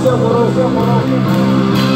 Ευχαριστώ και σε